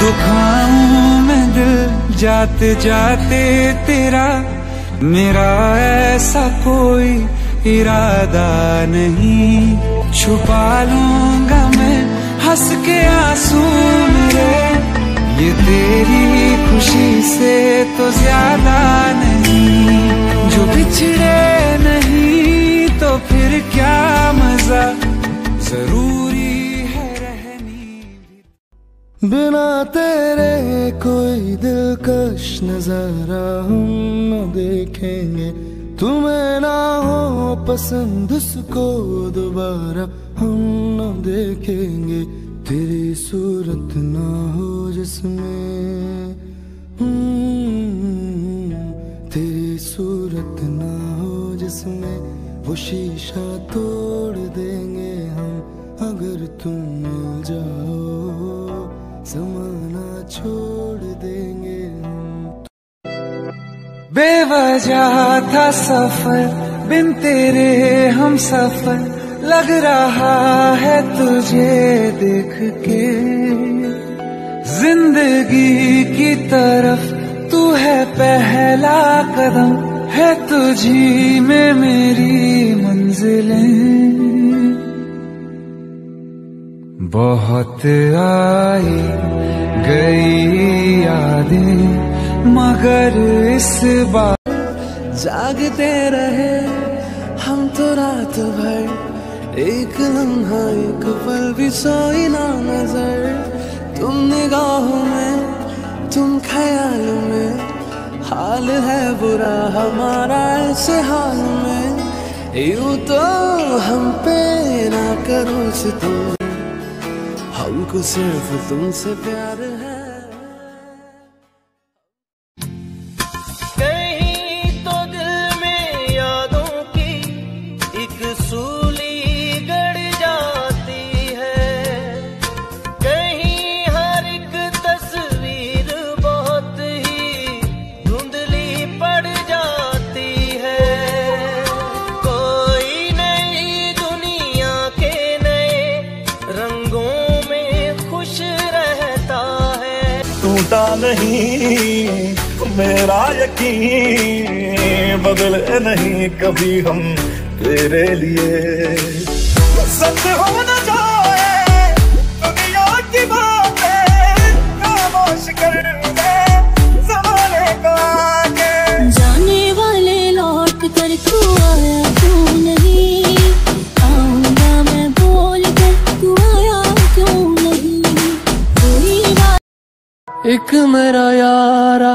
दुखाऊं मैं दिल जाते जाते तेरा, मेरा ऐसा कोई इरादा नहीं। छुपा लूँगा मैं हंस के आँसू मेरे। ये तेरी खुशी से तो ज़्यादा नहीं। जो बिछड़े नहीं तो फिर क्या बिना तेरे कोई दिलकश नज़ारा हम न देखेंगे। तुम्हें ना हो पसंद उसको दोबारा हम न देखेंगे। तेरी सूरत ना हो जिसमें हम्म, तेरी सूरत ना हो जिसमें वो शीशा तोड़ देंगे हम अगर तुम मिल जाओ। जमाना छोड़ देंगे बेवजह था सफ़र, बिन तेरे हम सफ़र। लग रहा है तुझे देख के। ज़िंदगी की तरफ़ तू है पहला कदम, है तुझी में मेरी मंजिलें। बहुत आई गई यादें, मगर इस बार जागते रहे हम तो रात भर। एक लम्हा, एक पल भी सोई ना नज़र। तुम निगाहों में, तुम ख्याल में, हाल है बुरा हमारा ऐसे हाल में। यूँ तो हम पे ना करो से तुम हमको सिर्फ़ तुमसे प्यार है। नहीं। मेरा यकीन बदले नहीं कभी हम तेरे लिए। सत्य हो ना एक मेरा यारा,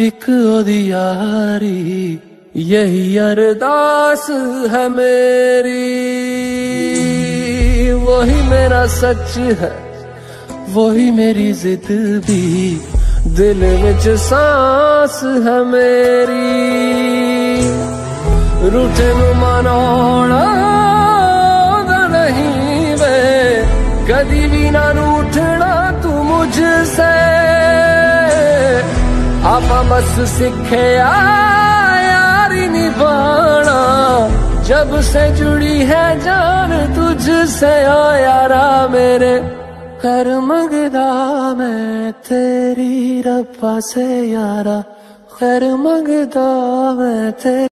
एक यारी यही अरदास है मेरी। वही मेरा सच है, वही मेरी जिद भी, दिल विच सांस है मेरी। रूठे नु मनाना नहीं वे कदी भी ना मुझसे आपा बस सीखे यारी निभाना। जब से जुड़ी है जान तुझसे, ओ यारा मेरे। कर मंगदा मैं तेरी रब्बा से, यारा। कर मंगदा मैं तेरी